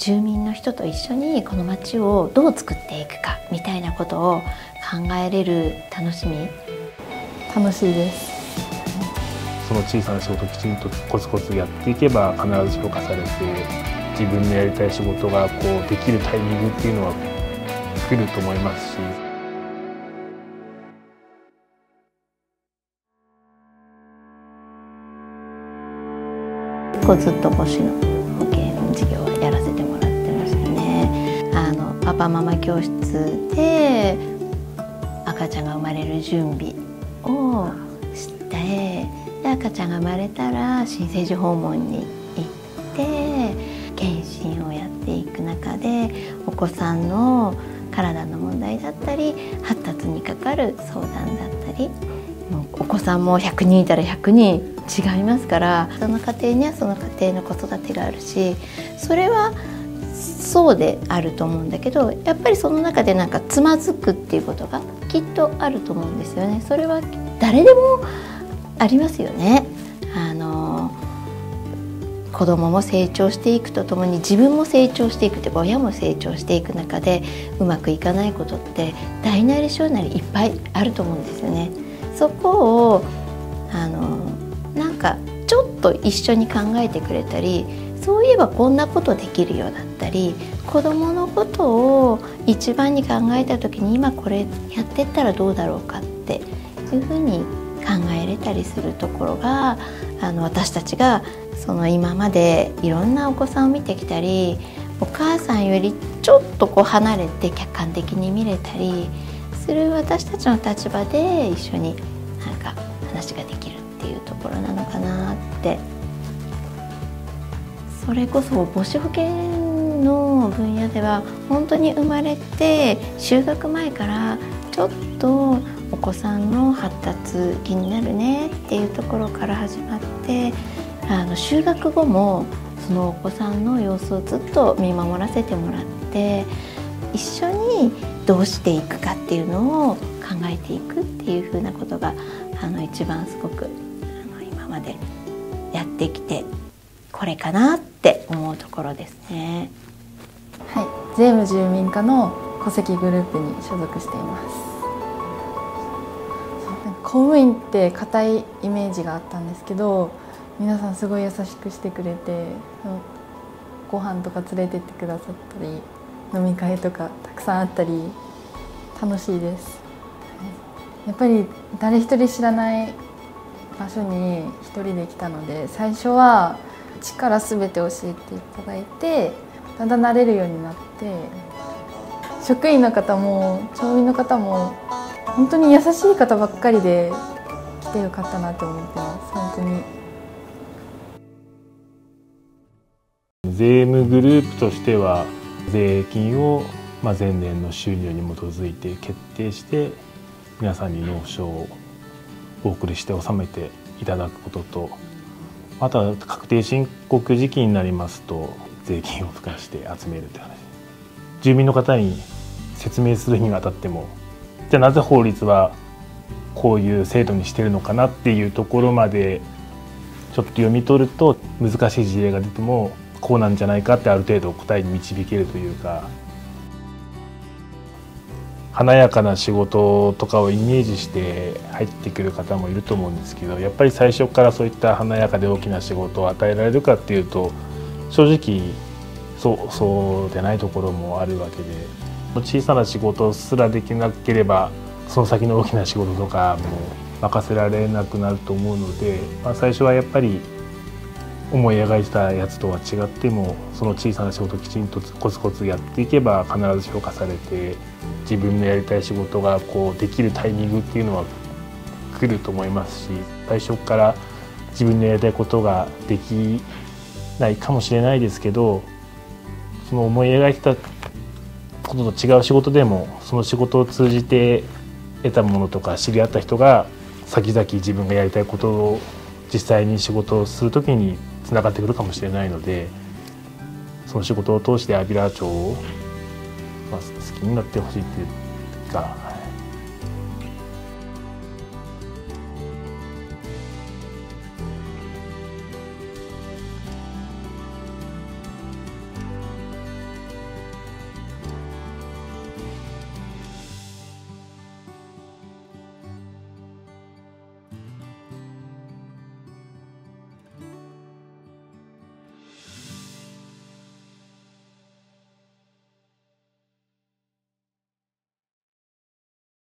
住民の人と一緒にこの町をどう作っていくかみたいなことを考えれる楽しみ？楽しいです。その小さな仕事をきちんとコツコツやっていけば必ず評価されて自分のやりたい仕事がこうできるタイミングっていうのは来ると思いますし。ずっと星のパママ教室で赤ちゃんが生まれる準備をしてで赤ちゃんが生まれたら新生児訪問に行って検診をやっていく中でお子さんの体の問題だったり発達にかかる相談だったりお子さんも100人いたら100人違いますからその家庭にはその家庭の子育てがあるしそれはそうであると思うんだけどやっぱりその中でなんかつまずくっていうことがきっとあると思うんですよね。それは誰でもありますよね。あの子供も成長していくとともに自分も成長していくって親も成長していく中でうまくいかないことって大なり小なりいっぱいあると思うんですよね。そこをあのなんかちょっと一緒に考えてくれたりそういえばこんなことできるようだったり子どものことを一番に考えた時に今これやってったらどうだろうかっていうふうに考えれたりするところがあの私たちがその今までいろんなお子さんを見てきたりお母さんよりちょっとこう離れて客観的に見れたりする私たちの立場で一緒になんか話ができるっていうところなのかなってそれこそ母子保健の分野では本当に生まれて就学前からちょっとお子さんの発達気になるねっていうところから始まってあの就学後もそのお子さんの様子をずっと見守らせてもらって一緒にどうしていくかっていうのを考えていくっていうふうなことがあの一番すごくあの今までやってきてこれかなって思うところですね。はい、税務住民課の戸籍グループに所属しています。公務員って硬いイメージがあったんですけど皆さんすごい優しくしてくれてご飯とか連れてってくださったり飲み会とかたくさんあったり楽しいですやっぱり誰一人知らない場所に一人で来たので最初は力すべて教えていただいてだんだん慣れるようになって職員の方も町民の方も本当に優しい方ばっかりで来てよかったなって思ってます。本当に。税務グループとしては税金をまあ前年の収入に基づいて決定して皆さんに納書をお送りして納めていただくこととあとは確定申告時期になりますと税金を付加して集めるという話。住民の方に説明するにあたってもじゃあなぜ法律はこういう制度にしてるのかなっていうところまでちょっと読み取ると難しい事例が出てもこうなんじゃないかってある程度答えに導けるというか華やかな仕事とかをイメージして入ってくる方もいると思うんですけどやっぱり最初からそういった華やかで大きな仕事を与えられるかっていうと正直そうそうでないところもあるわけで小さな仕事すらできなければその先の大きな仕事とかも任せられなくなると思うので、まあ、最初はやっぱり思い描いてたやつとは違ってもその小さな仕事をきちんとコツコツやっていけば必ず評価されて自分のやりたい仕事がこうできるタイミングっていうのは来ると思いますし最初から自分のやりたいことができないかもしれないですけどその思い描いてたことと違う仕事でもその仕事を通じて得たものとか知り合った人が先々自分がやりたいことを実際に仕事をする時につながってくるかもしれないのでその仕事を通して安平町を、まあ、好きになってほしいっていうか